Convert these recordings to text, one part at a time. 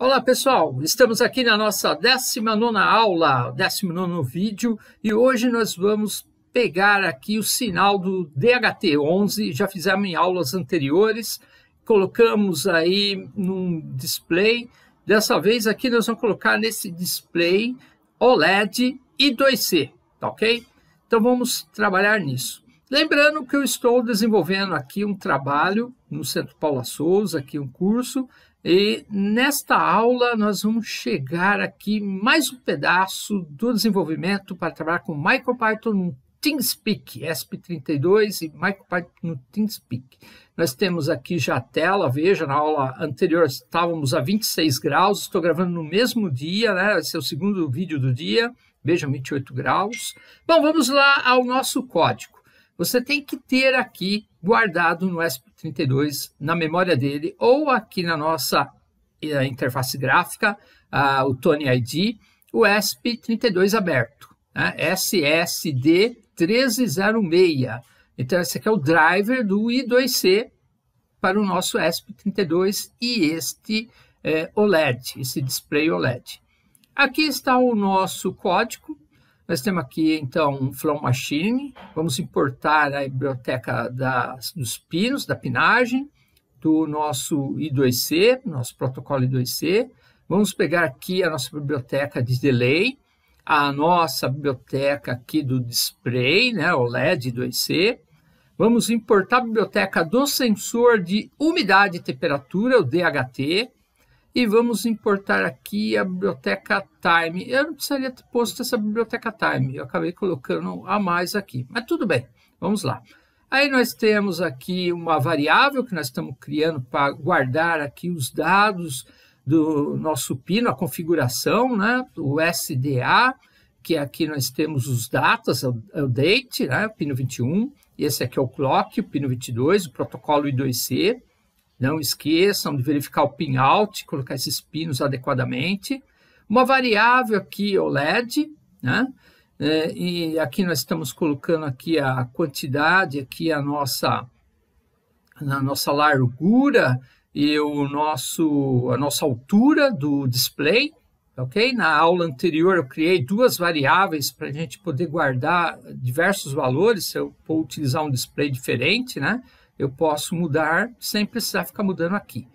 Olá pessoal, estamos aqui na nossa 19 aula, 19 vídeo e hoje nós vamos pegar aqui o sinal do DHT11, já fizemos em aulas anteriores, colocamos aí num display, dessa vez aqui nós vamos colocar nesse display OLED e 2C, tá ok? Então vamos trabalhar nisso. Lembrando que eu estou desenvolvendo aqui um trabalho no Centro Paula Souza, aqui um curso, e nesta aula nós vamos chegar aqui mais um pedaço do desenvolvimento para trabalhar com MicroPython no TeamSpeak, ESP32 e MicroPython no TeamSpeak. Nós temos aqui já a tela, veja, na aula anterior estávamos a 26 graus, estou gravando no mesmo dia, né? Esse é o segundo vídeo do dia, veja, 28 graus. Bom, vamos lá ao nosso código. Você tem que ter aqui guardado no ESP32 na memória dele ou aqui na nossa uh, interface gráfica, o Tony ID, o ESP32 aberto, né? SSD 1306. Então, esse aqui é o driver do I2C para o nosso ESP32 e este é, OLED, esse display OLED. Aqui está o nosso código, nós temos aqui, então, Flow Machine. Vamos importar a biblioteca das, dos pinos, da pinagem, do nosso I2C, nosso protocolo I2C. Vamos pegar aqui a nossa biblioteca de delay, a nossa biblioteca aqui do display, né, o LED 2C. Vamos importar a biblioteca do sensor de umidade e temperatura, o DHT e vamos importar aqui a biblioteca time. Eu não precisaria ter posto essa biblioteca time, eu acabei colocando a mais aqui, mas tudo bem, vamos lá. Aí nós temos aqui uma variável que nós estamos criando para guardar aqui os dados do nosso pino, a configuração, né, o SDA, que aqui nós temos os datas, o date, né, o pino 21, e esse aqui é o clock, o pino 22, o protocolo I2C, não esqueçam de verificar o pin out, colocar esses pinos adequadamente. Uma variável aqui, o LED, né? É, e aqui nós estamos colocando aqui a quantidade, aqui a nossa, a nossa largura e o nosso, a nossa altura do display, ok? Na aula anterior eu criei duas variáveis para a gente poder guardar diversos valores, se eu for utilizar um display diferente, né? Eu posso mudar sem precisar ficar mudando aqui.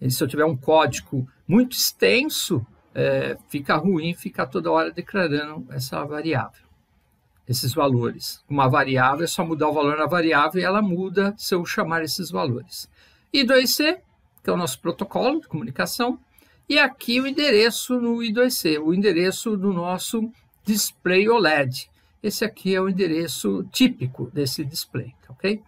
E se eu tiver um código muito extenso, é, fica ruim ficar toda hora declarando essa variável, esses valores. Uma variável é só mudar o valor na variável e ela muda se eu chamar esses valores. I2C, que é o nosso protocolo de comunicação, e aqui o endereço no I2C, o endereço do nosso display OLED. Esse aqui é o endereço típico desse display, ok?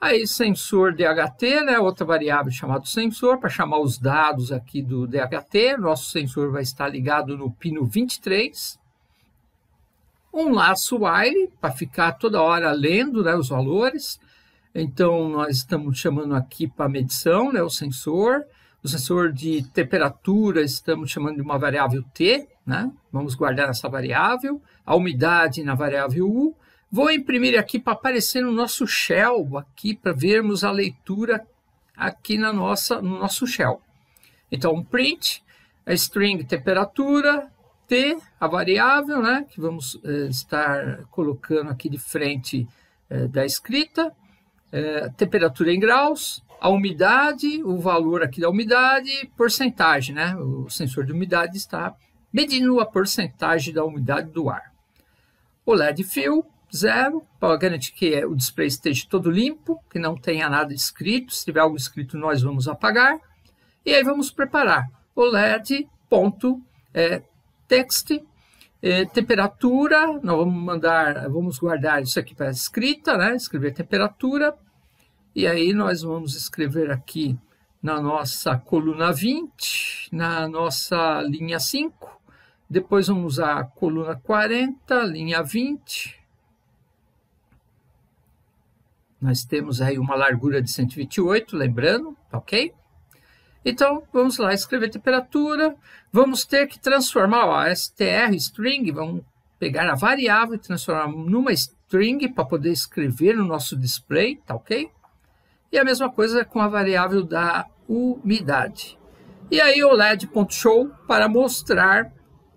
Aí, sensor DHT, né, outra variável chamada sensor, para chamar os dados aqui do DHT. Nosso sensor vai estar ligado no pino 23. Um laço wire, para ficar toda hora lendo né, os valores. Então, nós estamos chamando aqui para medição, né, o sensor. O sensor de temperatura, estamos chamando de uma variável T, né? Vamos guardar essa variável. A umidade na variável U Vou imprimir aqui para aparecer no nosso shell, aqui para vermos a leitura aqui na nossa, no nosso shell. Então, print, a string temperatura, T, a variável, né, que vamos eh, estar colocando aqui de frente eh, da escrita, eh, temperatura em graus, a umidade, o valor aqui da umidade, porcentagem, né, o sensor de umidade está medindo a porcentagem da umidade do ar. O LED fill, zero, para garantir que o display esteja todo limpo, que não tenha nada escrito. Se tiver algo escrito, nós vamos apagar. E aí vamos preparar o LED ponto é, é, temperatura, nós vamos mandar, vamos guardar isso aqui para escrita, né? escrever temperatura, e aí nós vamos escrever aqui na nossa coluna 20, na nossa linha 5, depois vamos usar a coluna 40, linha 20, Nós temos aí uma largura de 128, lembrando, ok? Então, vamos lá, escrever temperatura. Vamos ter que transformar ó, a str, string, vamos pegar a variável e transformar numa string para poder escrever no nosso display, tá ok? E a mesma coisa com a variável da umidade. E aí o LED.show para mostrar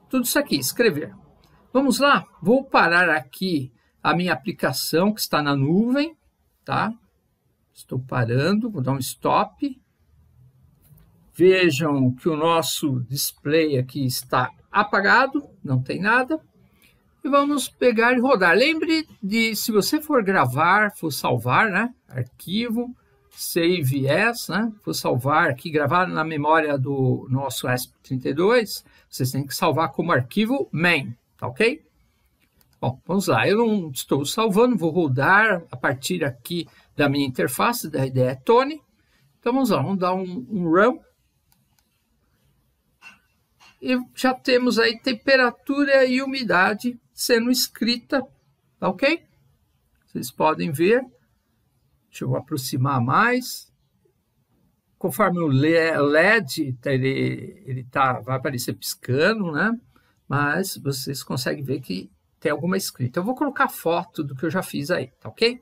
tudo isso aqui, escrever. Vamos lá, vou parar aqui a minha aplicação que está na nuvem, tá? Estou parando, vou dar um stop. Vejam que o nosso display aqui está apagado, não tem nada. E vamos pegar e rodar. Lembre de, se você for gravar, for salvar, né? Arquivo, save as, né? For salvar aqui, gravar na memória do nosso ESP32, vocês têm que salvar como arquivo main, tá ok? Bom, vamos lá. Eu não estou salvando, vou rodar a partir aqui da minha interface, da ideia Tony. Então vamos lá, vamos dar um, um run. E já temos aí temperatura e umidade sendo escrita, tá ok? Vocês podem ver. Deixa eu aproximar mais. Conforme o LED, tá, ele, ele tá, vai aparecer piscando, né? Mas vocês conseguem ver que tem alguma escrita. Eu vou colocar foto do que eu já fiz aí, tá ok?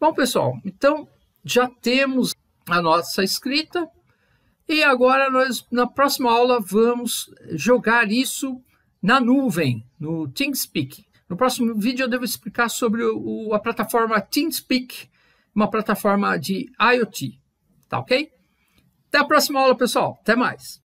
Bom, pessoal, então já temos a nossa escrita e agora nós, na próxima aula, vamos jogar isso na nuvem, no TeamSpeak. No próximo vídeo eu devo explicar sobre o, a plataforma TeamSpeak, uma plataforma de IoT, tá ok? Até a próxima aula, pessoal. Até mais.